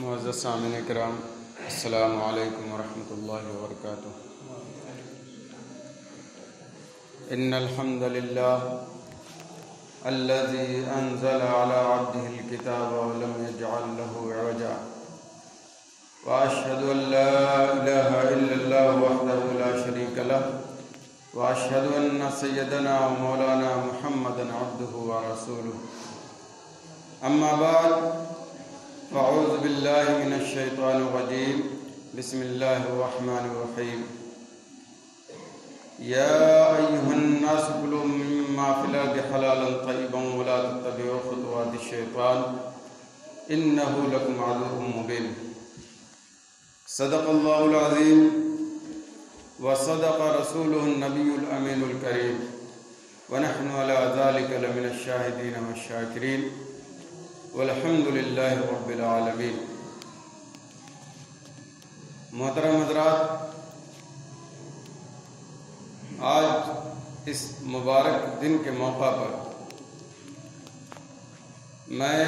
मुआज़ सामिन कराम अल्लाम वरहमल वर्क इन्नल्हम्दुलिल्लाह अल्लज़ी अनज़ल अला अब्दिहिल किताब व लम यजअल लहू इवजा व अशहदु अन ला इलाहा इल्लल्लाह वहदहु ला शरीक लह। व अशहदु अन्न सय्यदना व मौलाना मुहम्मदन अब्दुहु व रसूलुहु अम्मा बाद फ़ाऊज़ बिल्लाहि मिनश्शैतानिर्रजीम बिस्मिल्लाहिर्रहमानिर्रहीम या अय्युहन्नास कुलू मिम्मा फिल अर्दि हलालन तय्यिबन व ला तत्तबि'ू खुतुवातिश शैतान इन्नहु लकुम अदुव्वुम मुबीन सदक़ल्लाहुल अज़ीम व सदक़ रसूलुहुन नबियुल अमीनुल करीम व नहनु अला ज़ालिका लमिनश शाहिदीन वश-शाकिरीन वल्हम्दुलिल्लाहि रब्बिल आलमीन मोहतरम हजरात आज इस मुबारक दिन के मौका पर मैं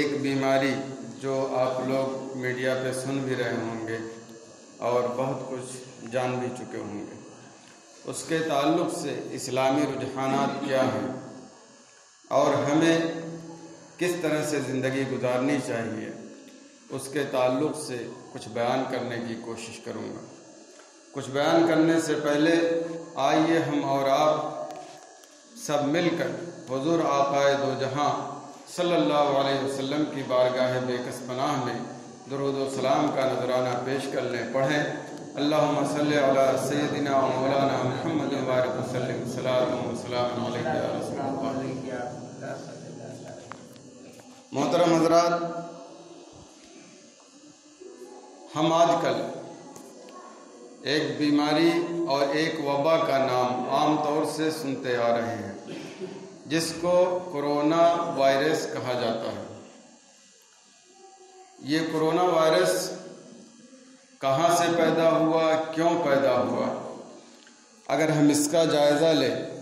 एक बीमारी जो आप लोग मीडिया पे सुन भी रहे होंगे और बहुत कुछ जान भी चुके होंगे। उसके ताल्लुक से इस्लामी रुझानात क्या हैं और हमें किस तरह से ज़िंदगी गुजारनी चाहिए, उसके ताल्लुक से कुछ बयान करने की कोशिश करूँगा। कुछ बयान करने से पहले आइए हम और आप सब मिलकर हजूर आकाए दो जहाँ सल्लल्लाहु अलैहि वसल्लम की बारगाह बेकस पनाह में सलाम का नजराना पेश कर लें, पढ़ें। अल्लाह सल अला सैदिना मौलाना मोहम्मद वारक वसल्लम। सलाम सलाम मोहतरम हजरात, हम आजकल एक बीमारी और एक वबा का नाम आम तौर से सुनते आ रहे हैं, जिसको कोरोना वायरस कहा जाता है। ये कोरोना वायरस कहाँ से पैदा हुआ, क्यों पैदा हुआ? अगर हम इसका जायज़ा लें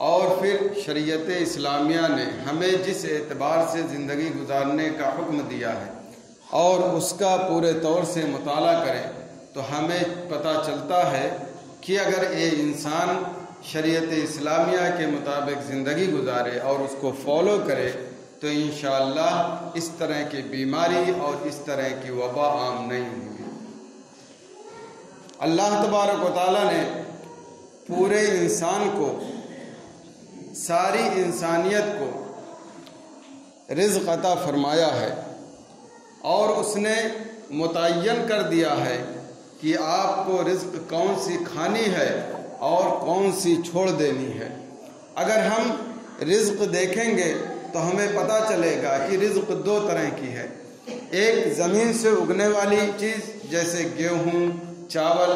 और फिर शरीयत इस्लामिया ने हमें जिस एतबार से ज़िंदगी गुजारने का हुक्म दिया है और उसका पूरे तौर से मताल करें तो हमें पता चलता है कि अगर ये इंसान शरीयत इस्लामिया के मुताबिक ज़िंदगी गुजारे और उसको फॉलो करे तो इन इस तरह की बीमारी और इस तरह की वबा आम नहीं होगी। अल्लाह तबारक ने पूरे इंसान को सारी इंसानियत को रिज़ अता फरमाया है और उसने मुतन कर दिया है कि आपको रिज्क कौन सी खानी है और कौन सी छोड़ देनी है। अगर हम रिज्क देखेंगे तो हमें पता चलेगा कि रिज्क दो तरह की है। एक ज़मीन से उगने वाली चीज़, जैसे गेहूँ, चावल,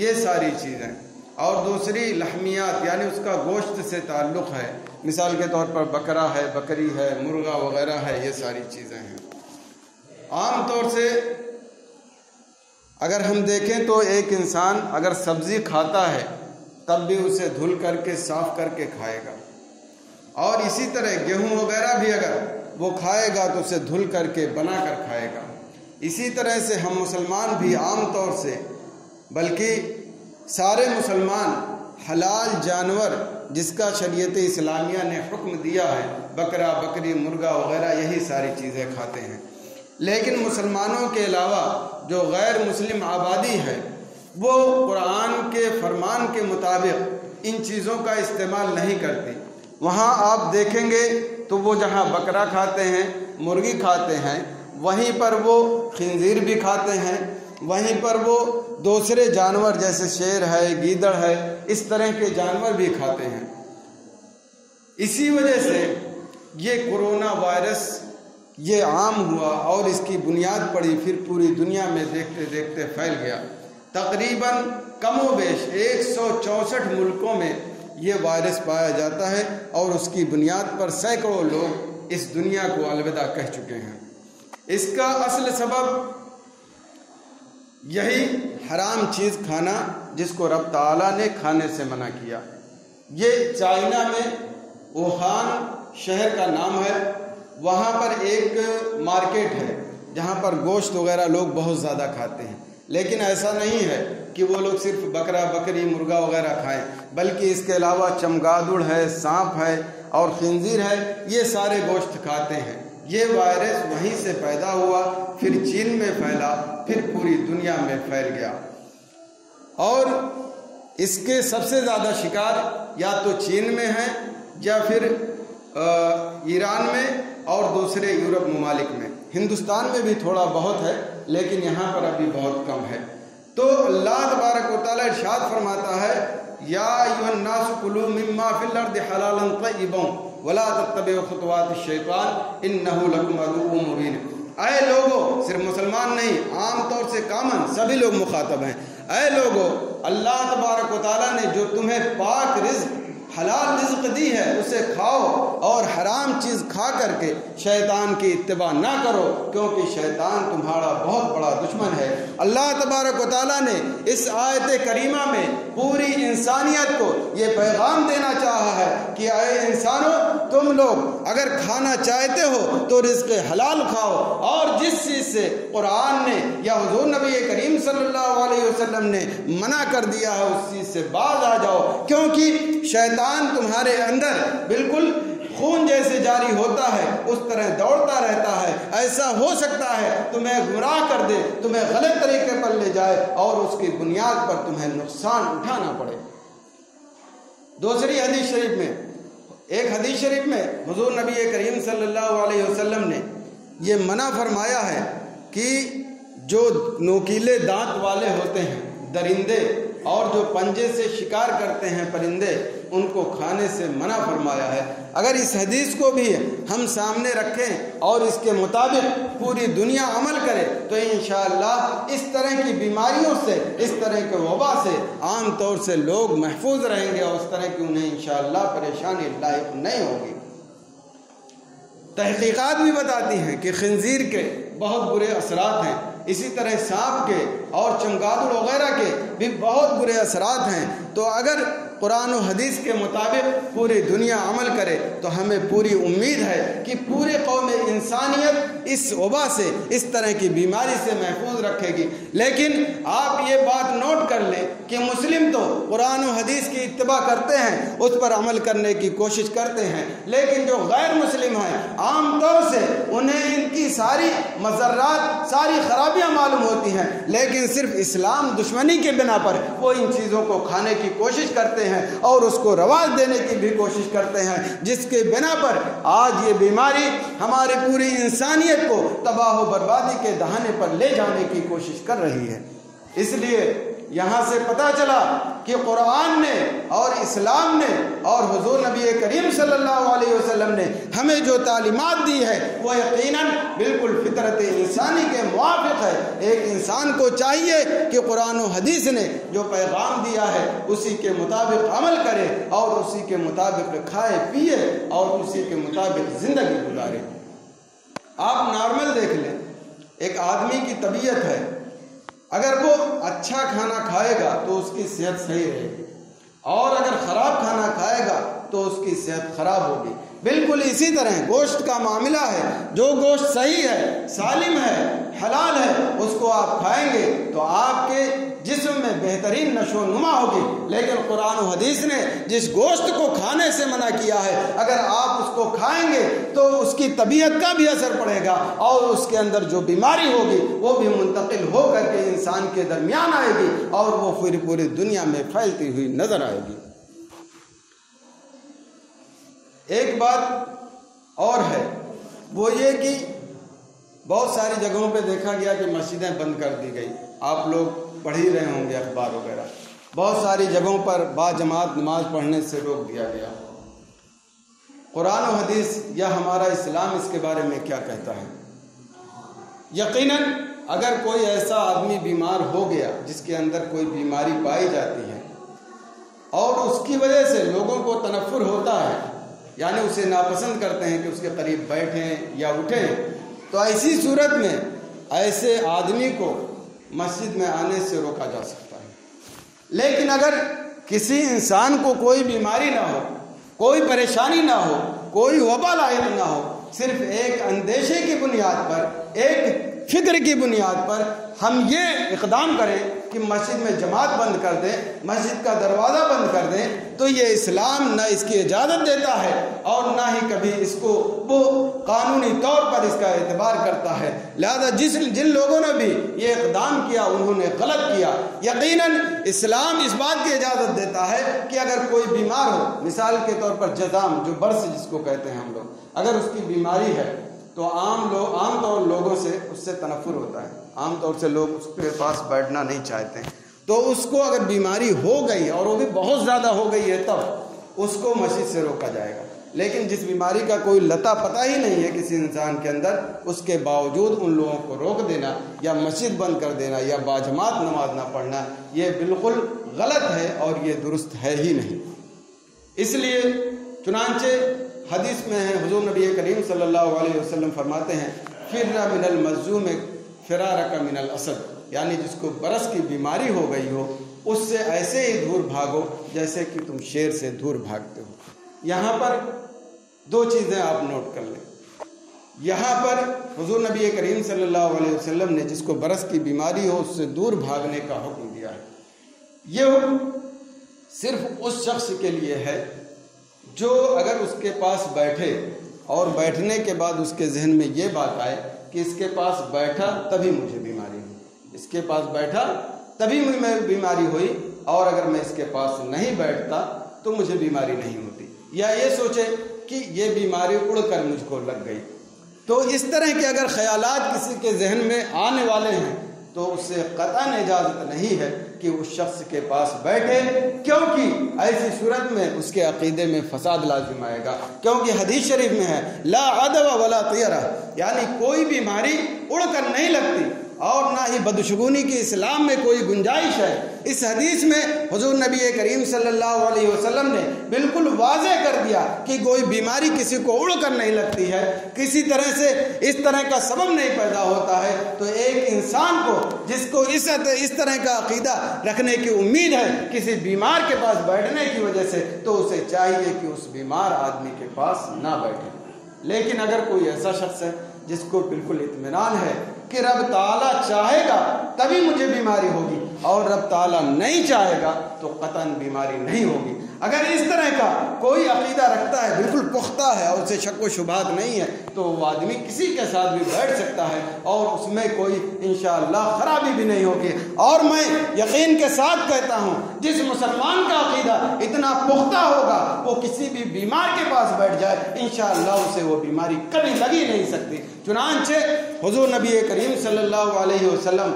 ये सारी चीज़ें। और दूसरी लहमियात, यानी उसका गोश्त से ताल्लुक़ है। मिसाल के तौर पर बकरा है, बकरी है, मुर्गा वगैरह है, ये सारी चीज़ें हैं। आम तौर से अगर हम देखें तो एक इंसान अगर सब्ज़ी खाता है, तब भी उसे धुल करके, साफ़ करके खाएगा। और इसी तरह गेहूँ वगैरह भी अगर वो खाएगा तो उसे धुल करके बना कर खाएगा। इसी तरह से हम मुसलमान भी आम तौर से, बल्कि सारे मुसलमान हलाल जानवर जिसका शरीयत इस्लामिया ने हुक्म दिया है, बकरा, बकरी, मुर्गा वगैरह, यही सारी चीज़ें खाते हैं। लेकिन मुसलमानों के अलावा जो गैर मुस्लिम आबादी है, वो कुरान के फरमान के मुताबिक इन चीज़ों का इस्तेमाल नहीं करती। वहाँ आप देखेंगे तो वो जहाँ बकरा खाते हैं, मुर्गी खाते हैं, वहीं पर वो खंजीर भी खाते हैं वहीं पर वो दूसरे जानवर जैसे शेर है, गीदड़ है, इस तरह के जानवर भी खाते हैं। इसी वजह से ये कोरोना वायरस, ये आम हुआ और इसकी बुनियाद पड़ी, फिर पूरी दुनिया में देखते देखते फैल गया। तकरीबन कमोबेश एक मुल्कों में ये वायरस पाया जाता है और उसकी बुनियाद पर सैकड़ों लोग इस दुनिया को अलविदा कह चुके हैं। इसका असल सबब यही हराम चीज़ खाना जिसको रब ताला ने खाने से मना किया। ये चाइना में वुहान शहर का नाम है। वहाँ पर एक मार्केट है, जहाँ पर गोश्त वगैरह लोग बहुत ज़्यादा खाते हैं। लेकिन ऐसा नहीं है कि वो लोग सिर्फ़ बकरा, बकरी, मुर्गा वगैरह खाएँ, बल्कि इसके अलावा चमगादुड़ है, सांप है और खंजीर है, ये सारे गोश्त खाते हैं। ये वायरस वहीं से पैदा हुआ, फिर चीन में फैला, फिर पूरी दुनिया में फैल गया। और इसके सबसे ज़्यादा शिकार या तो चीन में है, या फिर ईरान में, और दूसरे यूरोप ममालिक में। हिंदुस्तान में भी थोड़ा बहुत है, लेकिन यहाँ पर अभी बहुत कम है। तो अल्लाह तबारक वाली इर्शाद फरमाता है सिर्फ़ मुसलमान नहीं, आम तौर से कामन सभी लोग मुखातब हैं। अय लोगो, अल्लाह तबारक ने जो तुम्हें पाक रिज्क हलाल रिज्क दी है, उसे खाओ और हराम चीज़ खा करके शैतान की इत्तबा ना करो, क्योंकि शैतान तुम्हारा बहुत बड़ा दुश्मन है। अल्लाह तबारक ताली ने इस आयत करीमा में पूरी इंसानियत को ये पैगाम देना चाहा है कि आए इंसानों, तुम लोग अगर खाना चाहते हो तो रिज्क हलाल खाओ। और जिस चीज़ से कुरान ने या हजूर नबी करीम सल्लल्लाहु अलैहि वसल्लम ने मना कर दिया है, उस चीज़ से बाज आ जाओ, क्योंकि शैतान शैतान तुम्हारे अंदर बिल्कुल खून जैसे जारी होता है, उस तरह दौड़ता रहता है। ऐसा हो सकता है, तुम्हें गुमराह कर दे, तुम्हें गलत तरीके पर ले जाए और उसकी बुनियाद पर तुम्हें नुकसान उठाना पड़े। दूसरी हदीस शरीफ में, एक हदीस शरीफ में हजूर नबी करीम सल्लल्लाहु अलैहि वसल्लम ने ये मना फरमाया है कि जो नोकीले दांत वाले होते हैं, दरिंदे, और जो पंजे से शिकार करते हैं परिंदे उनको खाने से मना फरमाया है। अगर इस हदीस को भी हम सामने रखें और इसके मुताबिक पूरी दुनिया अमल करे तो इन इस तरह की बीमारियों से, इस तरह के वबा से आम तौर से लोग महफूज रहेंगे और उस तरह की उन्हें इन परेशानी लायक नहीं होगी। तहकीक़ात भी बताती हैं कि खंजीर के बहुत बुरे असरात हैं। इसी तरह सांप के और चमगादड़ वगैरह के भी बहुत बुरे असरात हैं। तो अगर कुरान हदीस के मुताबिक पूरी दुनिया अमल करे तो हमें पूरी उम्मीद है कि पूरे कौम इंसानियत इस वबा से, इस तरह की बीमारी से महफूज रखेगी। लेकिन आप ये बात नोट कर लें कि मुस्लिम तो कुरान हदीस की इतबा करते हैं, उस पर अमल करने की कोशिश करते हैं। लेकिन जो गैर मुस्लिम हैं, आम तौर से उन्हें इनकी सारी मजर्रात, सारी खराबियाँ मालूम होती हैं। लेकिन सिर्फ़ इस्लाम दुश्मनी के बिना पर वो इन चीज़ों को खाने की कोशिश करते हैं और उसको रवाज देने की भी कोशिश करते हैं, जिसके बिना पर आज ये बीमारी हमारे पूरी इंसानियत को तबाह बर्बादी के दहाने पर ले जाने की कोशिश कर रही है। इसलिए यहाँ से पता चला कि कुरान ने और इस्लाम ने और हुजूर नबी करीम सल्लल्लाहु अलैहि वसल्लम ने हमें जो तालीमात दी है, वो यकीनन बिल्कुल फितरत इंसानी के मुआफ़ है। एक इंसान को चाहिए कि कुरान और हदीस ने जो पैगाम दिया है, उसी के मुताबिक अमल करे और उसी के मुताबिक खाए, पिए और उसी के मुताबिक ज़िंदगी गुजारे। आप नॉर्मल देख लें, एक आदमी की तबीयत है अगर वो अच्छा खाना खाएगा तो उसकी सेहत सही रहेगी। और अगर ख़राब खाना खाएगा तो उसकी सेहत खराब होगी। बिल्कुल इसी तरह गोश्त का मामला है। जो गोश्त सही है, सालिम है हलाल है, उसको आप खाएँगे तो आपके जिस्म में बेहतरीन नशो नुमा होगी। लेकिन कुरान हदीस ने जिस गोश्त को खाने से मना किया है, अगर आप उसको खाएँगे तो उसकी तबीयत का भी असर पड़ेगा और उसके अंदर जो बीमारी होगी, वो भी मुंतकिल होकर के इंसान के दरमियान आएगी और वो फिर पूरी दुनिया में फैलती हुई नज़र आएगी। एक बात और है, वो ये कि बहुत सारी जगहों पे देखा गया कि मस्जिदें बंद कर दी गई। आप लोग पढ़ ही रहे होंगे अखबार वगैरह। बहुत सारी जगहों पर बाजमात नमाज़ पढ़ने से रोक दिया गया। कुरान और हदीस या हमारा इस्लाम इसके बारे में क्या कहता है? यकीनन, अगर कोई ऐसा आदमी बीमार हो गया, जिसके अंदर कोई बीमारी पाई जाती है, और उसकी वजह से लोगों को तनफुर होता है, यानी उसे नापसंद करते हैं कि उसके करीब बैठें या उठें तो ऐसी सूरत में, ऐसे आदमी को मस्जिद में आने से रोका जा सकता है। लेकिन अगर किसी इंसान को कोई बीमारी ना हो, कोई परेशानी ना हो, कोई वबा लायक ना हो, सिर्फ़ एक अंदेशे की बुनियाद पर, एक फ़िक्र की बुनियाद पर हम ये इकदाम करें कि मस्जिद में जमात बंद कर दें, मस्जिद का दरवाज़ा बंद कर दें तो ये इस्लाम न इसकी इजाज़त देता है और ना ही कभी इसको वो कानूनी तौर पर इसका एतबार करता है। लिहाजा जिस जिन लोगों ने भी ये इकदाम किया, उन्होंने गलत किया। यकीनन इस्लाम इस बात की इजाज़त देता है कि अगर कोई बीमार हो, मिसाल के तौर पर जजाम, जो बर्स जिसको कहते हैं हम लोग, अगर उसकी बीमारी है तो आम लोग आम तौर लोगों से उससे तनफुर होता है। आम तौर से लोग उसके पास बैठना नहीं चाहते हैं। तो उसको अगर बीमारी हो गई, और वो भी बहुत ज़्यादा हो गई है तब, उसको मस्जिद से रोका जाएगा। लेकिन जिस बीमारी का कोई लता पता ही नहीं है किसी इंसान के अंदर, उसके बावजूद उन लोगों को रोक देना, या मस्जिद बंद कर देना, या बाजमात नमाज़ ना पढ़ना, ये बिल्कुल गलत है और ये दुरुस्त है ही नहीं। इसलिए चुनाचे हदीस में है, हजूर नबी करीम सल्लल्लाहु फरमाते हैं फिर मिनल मजूम फ़िरार का मिनल असद। यानी जिसको बरस की बीमारी हो गई हो, उससे ऐसे ही दूर भागो जैसे कि तुम शेर से दूर भागते हो। यहाँ पर दो चीज़ें आप नोट कर लें। यहाँ पर हजूर नबी करीम सल्लल्लाहु अलैहि ने जिसको बरस की बीमारी हो, उससे दूर भागने का हुक्म दिया है। ये हुक्म सिर्फ़ उस शख्स के लिए है जो अगर उसके पास बैठे और बैठने के बाद उसके जहन में ये बात आए कि इसके पास बैठा तभी मुझे बीमारी हुई। इसके पास बैठा तभी मुझे बीमारी हुई और अगर मैं इसके पास नहीं बैठता तो मुझे बीमारी नहीं होती। या ये सोचे कि ये बीमारी उड़कर मुझको लग गई। तो इस तरह के अगर ख्यालात किसी के जहन में आने वाले हैं तो उससे कतन इजाज़त नहीं है कि उस शख्स के पास बैठे, क्योंकि ऐसी सूरत में उसके अकीदे में फसाद लाजिम आएगा। क्योंकि हदीस शरीफ में है, ला अदवा वला तयरा, यानी कोई बीमारी उड़कर नहीं लगती। और ना ही बदशगुनी की इस्लाम में कोई गुंजाइश है। इस हदीस में हजूर नबी करीम सल्लल्लाहु अलैहि वसल्लम ने बिल्कुल वाजे कर दिया कि कोई बीमारी किसी को उड़ कर नहीं लगती है। किसी तरह से इस तरह का सबब नहीं पैदा होता है। तो एक इंसान को, जिसको इस इस तरह का अकीदा रखने की उम्मीद है, किसी बीमार के पास बैठने की वजह से तो उसे चाहिए कि उस बीमार आदमी के पास ना बैठे। लेकिन अगर कोई ऐसा शख्स है जिसको बिल्कुल इतमान है कि रब ताला चाहेगा, तभी मुझे बीमारी होगी। और रब ताला नहीं चाहेगा तो कतन बीमारी नहीं होगी। अगर इस तरह का कोई अकीदा रखता है, बिल्कुल पुख्ता है, और उसे शक व शुबात नहीं है तो वो आदमी किसी के साथ भी बैठ सकता है, और उसमें कोई इन खराबी भी नहीं होगी। और मैं यकीन के साथ कहता हूँ, जिस मुसलमान का अकीदा इतना पुख्ता होगा, वो किसी भी बीमार के पास बैठ जाए इन उसे वो बीमारी कभी लगी नहीं सकती। चुनानचे हजूर नबी करीम वसल्लम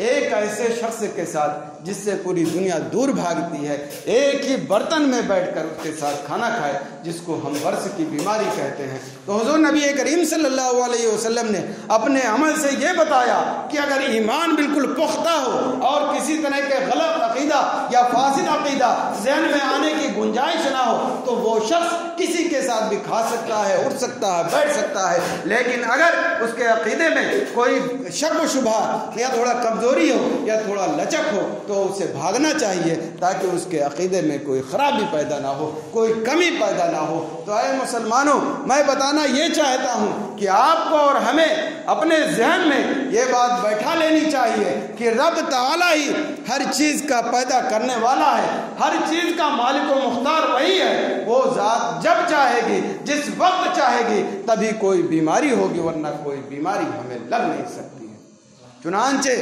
एक ऐसे शख्स के साथ जिससे पूरी दुनिया दूर भागती है, एक ही बर्तन में बैठकर उसके साथ खाना खाए, जिसको हम वर्ष की बीमारी कहते हैं। तो हजूर नबी करीम वसल्लम ने अपने अमल से ये बताया कि अगर ईमान बिल्कुल पुख्ता हो और किसी तरह के गलत अकीदा या फासिद अकीदा जहन में आने की गुंजाइश ना हो तो वो शख्स किसी के साथ भी खा सकता है, उठ सकता है, बैठ सकता है। लेकिन अगर उसके अकीदे में कोई शक शुभा या थोड़ा कमज़ोरी हो या थोड़ा लचक हो तो उसे भागना चाहिए ताकि उसके अकीदे में कोई ख़राबी पैदा ना हो, कोई कमी पैदा ना हो। तो आए मुसलमानों, मैं बताना ये चाहता हूँ कि आपको और हमें अपने जहन में ये बात बैठा लेनी चाहिए कि रब ताला ही हर चीज़ का पैदा करने वाला है। हर चीज़ का मालिक व मुख्तार वही है। वो ज़ात जब चाहेगी, जिस वक्त चाहेगी, तभी कोई बीमारी होगी, वरना कोई बीमारी हमें लग नहीं सकती है। चुनानचे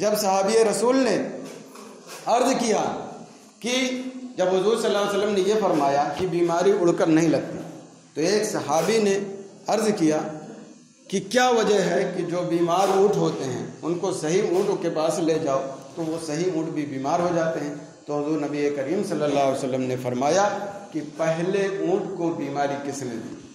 जब सहाबी रसूल ने अर्ज़ किया कि जब हजूर सल्लल्लाहु वसल्लम ने यह फरमाया कि बीमारी उड़कर नहीं लगती तो एक सहाबी ने अर्ज़ किया कि क्या वजह है कि जो बीमार ऊँट होते हैं, उनको सही ऊँट के पास ले जाओ तो वो सही ऊँट भी बीमार हो जाते हैं। तो हजूर नबी करीम सल्लल्लाहु अलैहि वसल्लम ने फरमाया कि पहले ऊँट को बीमारी किसने दी?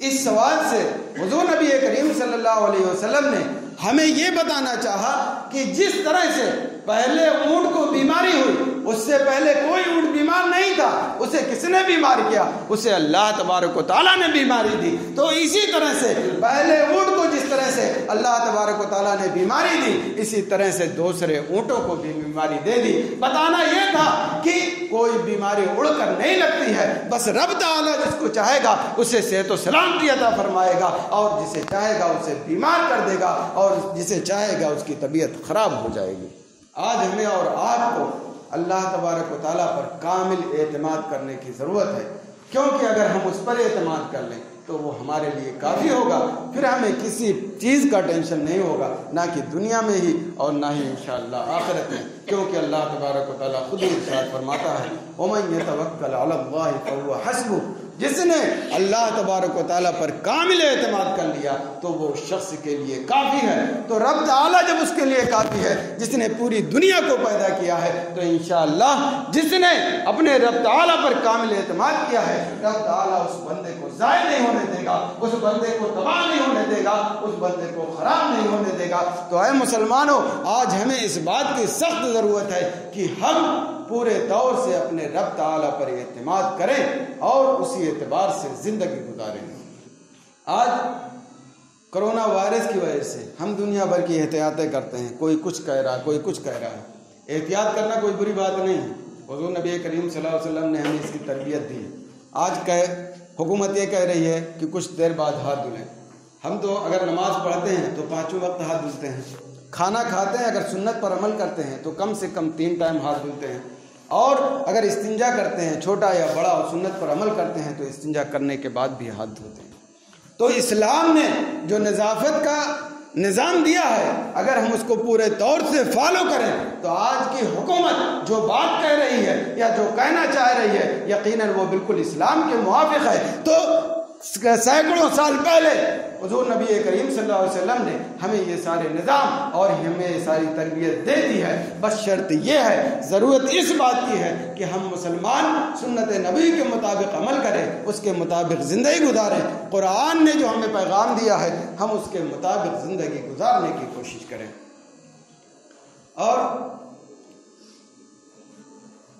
इस सवाल से हजूर नबी करीम सल्लल्लाहु अलैहि वसल्लम ने हमें ये बताना चाहा कि जिस तरह से पहले ऊँट को बीमारी हुई, उससे पहले कोई ऊँट बीमार नहीं था, उसे किसने बीमार किया? उसे अल्लाह तबारक ताला ने बीमारी दी। तो इसी तरह से पहले ऊँट तरह से अल्लाह तबारक ताला ने बीमारी दी, इसी तरह से दूसरे ऊँटों को भी बीमारी दे दी। बताना यह था कि कोई बीमारी उड़कर नहीं लगती है, बस रब ताला जिसको चाहेगा, उसे सेहत सलाम की अदा फरमाएगा, और जिसे चाहेगा उसे बीमार कर देगा, और जिसे चाहेगा उसकी तबीयत खराब हो जाएगी। आज हमें और आपको अल्लाह तबारक ताला पर कामिल एतमाद करने की ज़रूरत है, क्योंकि अगर हम उस पर एतमाद कर लें तो वो हमारे लिए काफ़ी होगा। फिर हमें किसी चीज़ का टेंशन नहीं होगा, ना कि दुनिया में ही और ना ही इन आखिरत में। क्योंकि अल्लाह तबारक वाली खुद इर्शाद फरमाता है ओमन तवक्ल हसबू जिसने अल्लाह तबारक ताली पर कामिल अतमाद कर लिया तो वो शख्स के लिए काफ़ी है। तो रब ताला जब उसके लिए काफ़ी है, जिसने पूरी दुनिया को पैदा किया है तो इन जिसने अपने रब ताला पर कामिल अतमाद किया है, रब ताला उस बंदे को ज़ाय नहीं होने देगा, उस बंदे को तबाह नहीं होने देगा, उस बंदे को ख़राब नहीं होने देगा। तो अः मुसलमानों, आज हमें इस बात की सख्त ज़रूरत है कि हम पूरे दौर से अपने रब ताला पर एतमाद करें और उसी एतबार से ज़िंदगी गुजारें। आज कोरोना वायरस की वजह से हम दुनिया भर की एहतियातें करते हैं। कोई कुछ कह रहा है कोई कुछ कह रहा। है एहतियात करना कोई बुरी बात नहीं। है हजूर नबी करीम वसल्लम ने हमें इसकी तरबियत दी। आज कह, हुकूमत ये कह रही है कि कुछ देर बाद हाथ धुलें। हम तो अगर नमाज़ पढ़ते हैं तो पाँचों वक्त हाथ धुलते हैं। खाना खाते हैं, अगर सुन्नत पर अमल करते हैं तो कम से कम तीन टाइम हाथ धुलते हैं। और अगर इस्तिंजा करते हैं, छोटा या बड़ा, और सुन्नत पर अमल करते हैं तो इस्तिंजा करने के बाद भी हाथ धोते हैं। तो इस्लाम ने जो नज़ाफत का निज़ाम दिया है, अगर हम उसको पूरे तौर से फॉलो करें तो आज की हुकूमत जो बात कह रही है, या जो कहना चाह रही है, यकीनन वो बिल्कुल इस्लाम के मुआफ़ है। तो सैकड़ों साल पहले हजूर नबी करीम सल्लल्लाहु अलैहि वसल्लम ने हमें ये सारे निज़ाम और हमें ये सारी तरबियत दे दी है। बस शर्त यह है, ज़रूरत इस बात की है कि हम मुसलमान सुन्नत नबी के मुताबिक अमल करें, उसके मुताबिक ज़िंदगी गुजारें। कुरान ने जो हमें पैगाम दिया है, हम उसके मुताबिक ज़िंदगी गुजारने की कोशिश करें। और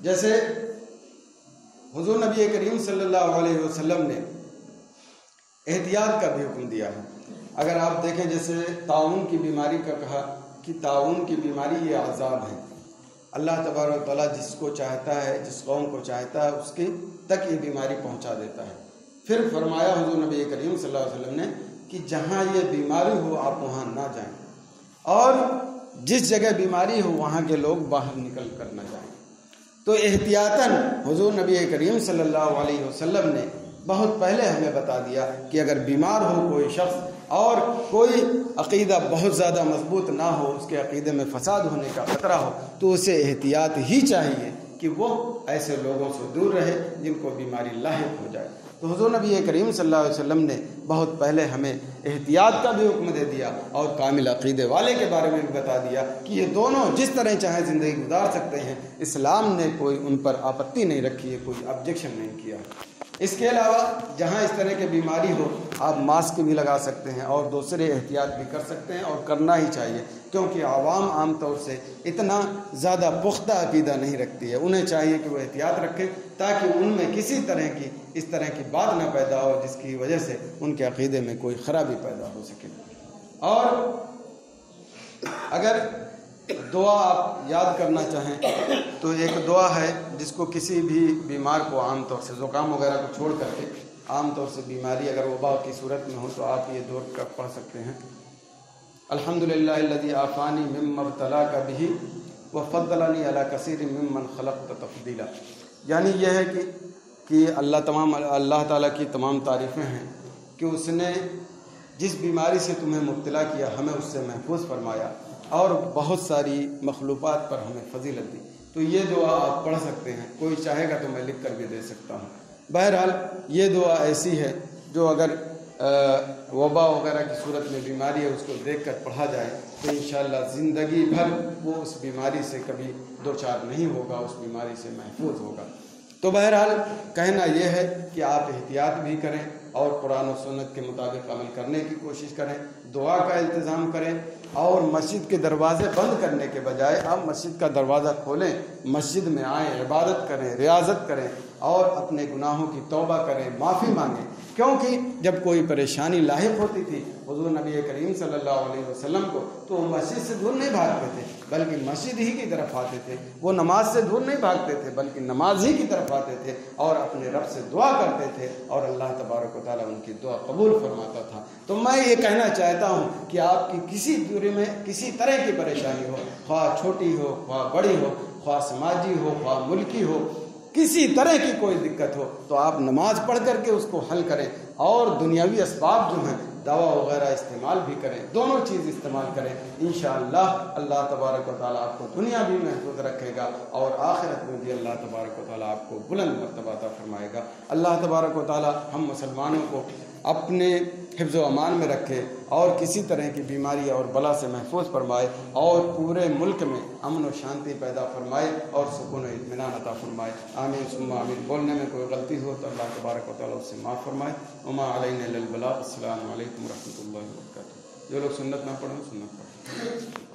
जैसे हजूर नबी करीम सल्लल्लाहु अलैहि वसल्लम ने एहतियात का भी हुक्म दिया है। अगर आप देखें, जैसे ताउन की बीमारी का कहा कि ताउन की बीमारी ये आज़ाब है। अल्लाह तबारक ताली जिसको चाहता है, जिस कौम को चाहता है, उसके तक ये बीमारी पहुँचा देता है। फिर फरमाया हजू नबी करीम सल्लल्लाहु अलैहि वसल्लम ने कि जहाँ ये बीमारी हो, आप वहाँ ना जाएँ। और जिस जगह बीमारी हो, वहाँ के लोग बाहर निकल कर ना जाएँ। तो एहतियातन हजूर नबी करीम सल्लल्लाहु अलैहि वसल्लम ने बहुत पहले हमें बता दिया कि अगर बीमार हो कोई शख्स और कोई अकीदा बहुत ज़्यादा मज़बूत ना हो, उसके अकीदे में फसाद होने का ख़तरा हो तो उसे एहतियात ही चाहिए कि वो ऐसे लोगों से दूर रहे जिनको बीमारी लाक हो जाए। तो हजू नबी करीम सल्लल्लाहु अलैहि वसल्लम ने बहुत पहले हमें एहतियात का भी हुक्म दे दिया और कामिल अकीदे वाले के बारे में भी बता दिया कि ये दोनों जिस तरह चाहे ज़िंदगी गुजार सकते हैं। इस्लाम ने कोई उन पर आपत्ति नहीं रखी है कोई ऑब्जेक्शन नहीं किया। इसके अलावा, जहाँ इस तरह की बीमारी हो, आप मास्क भी लगा सकते हैं और दूसरे एहतियात भी कर सकते हैं और करना ही चाहिए। क्योंकि आवाम आम तौर से इतना ज़्यादा पुख्ता अकीदा नहीं रखती है। उन्हें चाहिए कि वो एहतियात रखें, ताकि उनमें किसी तरह की, इस तरह की बात ना पैदा हो, जिसकी वजह से उनके अकीदे में कोई ख़राबी पैदा हो सके। और अगर दुआ आप याद करना चाहें तो एक दुआ है जिसको किसी भी बीमार को आम तौर से, ज़ुकाम वगैरह को छोड़ करके आम तौर से बीमारी अगर वबा की सूरत में हो तो आप ये दौर कर पढ़ सकते हैं। अल्हम्दुलिल्लाह आफ़ानी मम तला का भी व फ़लानी अला कसीर ममन खलक तफदीला। यानी यह है कि कि अल्लाह तमाम, अल्लाह ताला की तमाम तारीफ़ें हैं कि उसने जिस बीमारी से तुम्हें मुब्तला किया, हमें उससे महफूज फरमाया और बहुत सारी मखलूक़ात पर हमें फजीलत दी। तो ये दुआ आप पढ़ सकते हैं। कोई चाहेगा तो मैं लिख कर भी दे सकता हूँ। बहरहाल, ये दुआ ऐसी है जो अगर वबा वगैरह की सूरत में बीमारी है, उसको देख कर पढ़ा जाए तो इन ज़िंदगी भर वो उस बीमारी से कभी दो चार नहीं होगा, उस बीमारी से महफूज होगा। तो बहरहाल, कहना यह है कि आप एहतियात भी करें और कुरान और सुन्नत के मुताबिक अमल करने की कोशिश करें, दुआ का इंतज़ाम करें, और मस्जिद के दरवाजे बंद करने के बजाय आप मस्जिद का दरवाज़ा खोलें, मस्जिद में आएँ, इबादत करें, रियाजत करें और अपने गुनाहों की तौबा करें, माफ़ी मांगें। क्योंकि जब कोई परेशानी लाहिक होती थी, हजूर नबी करीम सल्लल्लाहु अलैहि वसल्लम को तो वो मस्जिद से दूर नहीं भागते थे, बल्कि मस्जिद ही की तरफ़ आते थे। वो नमाज़ से दूर नहीं भागते थे, बल्कि नमाज़ ही की तरफ़ आते थे और अपने रब से दुआ करते थे और अल्लाह तबारक ताली उनकी दुआ कबूल फरमाता था। तो मैं ये कहना चाहता हूँ कि आपकी किसी दूरी में किसी तरह की परेशानी हो, ख्वाह छोटी हो, ख्वाह बड़ी हो, ख्वाह समाजी हो, ख्वाह मुल्की हो किसी तरह की कोई दिक्कत हो तो आप नमाज़ पढ़ करके उसको हल करें और दुनियावी इसबाब जो हैं, दवा वगैरह इस्तेमाल भी करें, दोनों चीज़ इस्तेमाल करें। इन अल्लाह तबारक ताली आपको दुनिया भी महफूज रखेगा और आखिरत में भी अल्लाह तबारक ताली आपको बुलंद मरतबाता फरमाएगा। अल्लाह तबारक ताली हम मुसलमानों को अपने हिफ्ज़ अमान में रखे और किसी तरह की बीमारी और बला से महफूज फरमाए और पूरे मुल्क में अमन व शांति पैदा फरमाए और सुकून इतमान अता फरमाए। आमिर सुम्मा आमीन। बोलने में कोई गलती हो तो अल्लाह तबारक वाली उससे माफ़ फरमाए। उमा अलबला अल्लाम वरहमल वर्क जो लोग सुन्नत ना पढ़ें, सुन्नत पढ़ें।